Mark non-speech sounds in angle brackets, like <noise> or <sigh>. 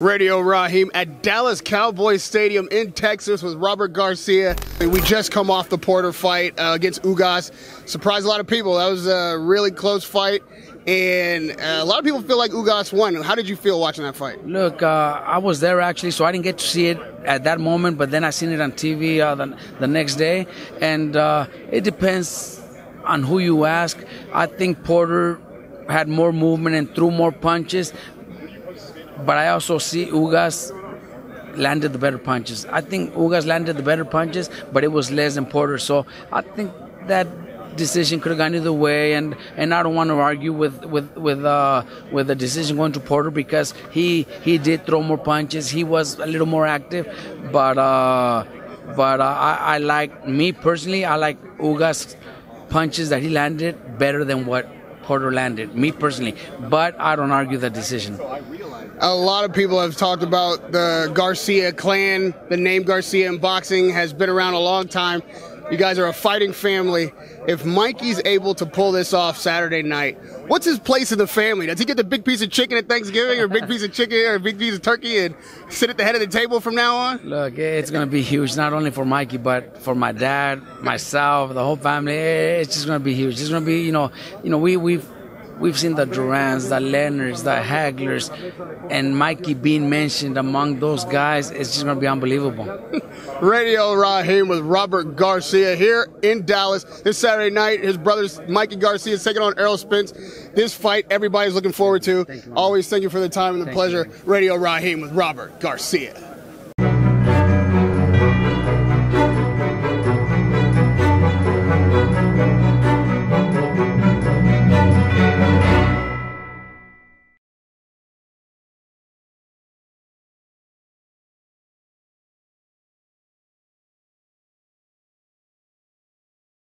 Radio Rahim at Dallas Cowboys Stadium in Texas with Robert Garcia. We just come off the Porter fight uh, against Ugas. Surprised a lot of people. That was a really close fight, and uh, a lot of people feel like Ugas won. How did you feel watching that fight? Look, uh, I was there actually, so I didn't get to see it at that moment, but then I seen it on TV uh, the, the next day, and uh, it depends on who you ask. I think Porter had more movement and threw more punches, but I also see Ugas landed the better punches. I think Ugas landed the better punches, but it was less than Porter. So I think that decision could have gone either way, and, and I don't want to argue with with with uh, with the decision going to Porter because he he did throw more punches. He was a little more active, but uh, but uh, I, I like me personally. I like Ugas punches that he landed better than what Porter landed, me personally. But I don't argue the decision. A lot of people have talked about the Garcia clan. The name Garcia in boxing has been around a long time. You guys are a fighting family. If Mikey's able to pull this off Saturday night, what's his place in the family? Does he get the big piece of chicken at Thanksgiving, or big piece of chicken, or big piece of turkey, and sit at the head of the table from now on? Look, it's going to be huge, not only for Mikey, but for my dad, myself, the whole family. It's just going to be huge. It's going to be, you know, you know, we we've We've seen the Durans, the Leonards, the Haglers, and Mikey being mentioned among those guys. It's just going to be unbelievable. <laughs> Radio Rahim with Robert Garcia here in Dallas this Saturday night. His brothers, Mikey Garcia, is taking on Errol Spence. This fight, everybody's looking forward to. Thank Always thank you for the time and the thank pleasure. You. Radio Rahim with Robert Garcia.